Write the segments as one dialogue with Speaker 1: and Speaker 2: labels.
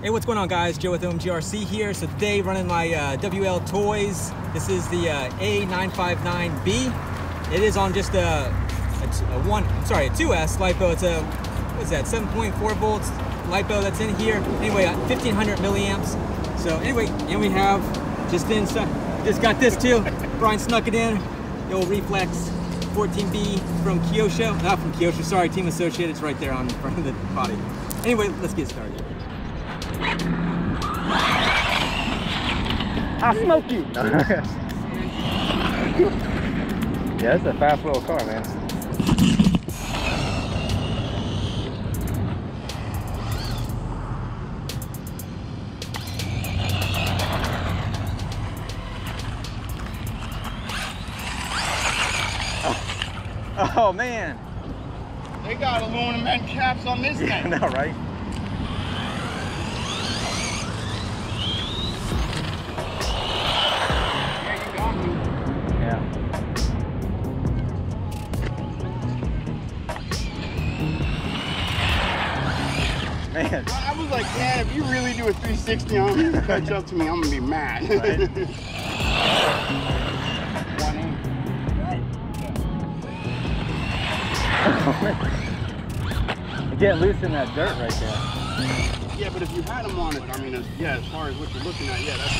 Speaker 1: Hey, what's going on guys? Joe with OMGRC here. So today running my uh, WLtoys. This is the uh, A959B. It is on just a, a, a one, I'm sorry, a 2S LiPo. It's a, what is that, 7.4 volts LiPo that's in here. Anyway, 1500 milliamps. So anyway, and we have just inside, just got this too. Brian snuck it in. The old Reflex 14B from Kyosho. Not from Kyosho, sorry, Team Associated. It's right there on the front of the body. Anyway, let's get started.
Speaker 2: Ah, I'll smoke you. yeah, it's a fast little car, man. Oh, oh man.
Speaker 3: They got aluminum end caps on this thing.
Speaker 2: I know, right? Man,
Speaker 3: I was like, man, if you really do a 360 on me catch up to me, I'm gonna be mad.
Speaker 2: Right. You get loose in that dirt right there.
Speaker 3: Yeah, but if you had them on it, I mean, as, yeah, as far as what you're looking at, yeah, that's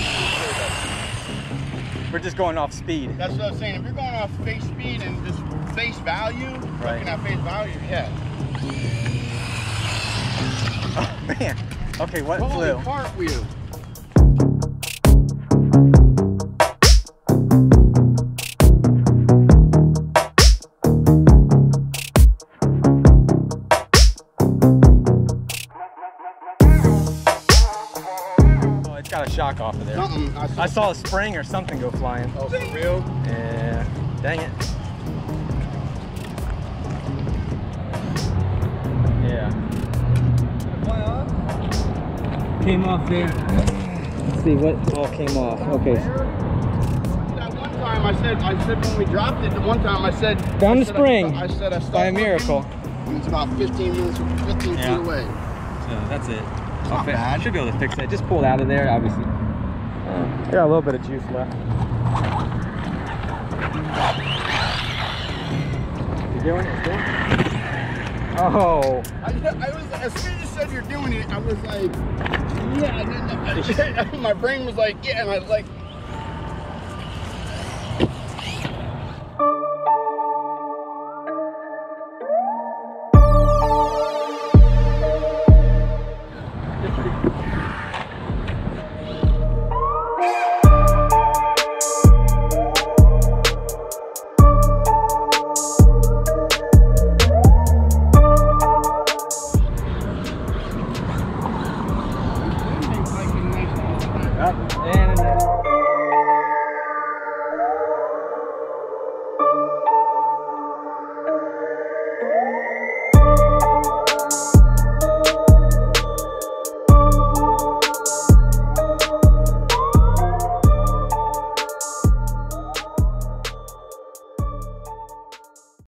Speaker 3: that's,
Speaker 2: We're just going off speed.
Speaker 3: that's what I was saying. If you're going off face speed and just face value,
Speaker 2: Right.
Speaker 3: looking at face value, yeah.
Speaker 2: Oh man. Okay, what
Speaker 3: Holy
Speaker 2: flew?
Speaker 3: cartwheel.
Speaker 2: Oh, it's got a shock off of there.
Speaker 3: Something. I saw,
Speaker 2: I saw a spring or something go flying.
Speaker 3: Oh, for real?
Speaker 2: Yeah. Dang it.
Speaker 1: Came off there. Let's see what all came off. Okay.
Speaker 3: That one time I said, I said when we dropped it, the one time I said.
Speaker 1: Found
Speaker 3: I
Speaker 1: the
Speaker 3: said
Speaker 1: spring
Speaker 3: I, I said I stopped
Speaker 1: By a miracle.
Speaker 3: It's about 15 minutes, 15
Speaker 1: Yeah.
Speaker 3: feet away.
Speaker 1: So that's it.
Speaker 3: not
Speaker 1: I'll
Speaker 3: bad.
Speaker 1: Should be able to fix it. Just pull it out of there, obviously.
Speaker 2: I got a little bit of juice left. You doing? Doing it? Oh.
Speaker 3: I, I was as soon as you said you're doing it, I was like, yeah. My brain was like, yeah, and I like.
Speaker 2: Thank you.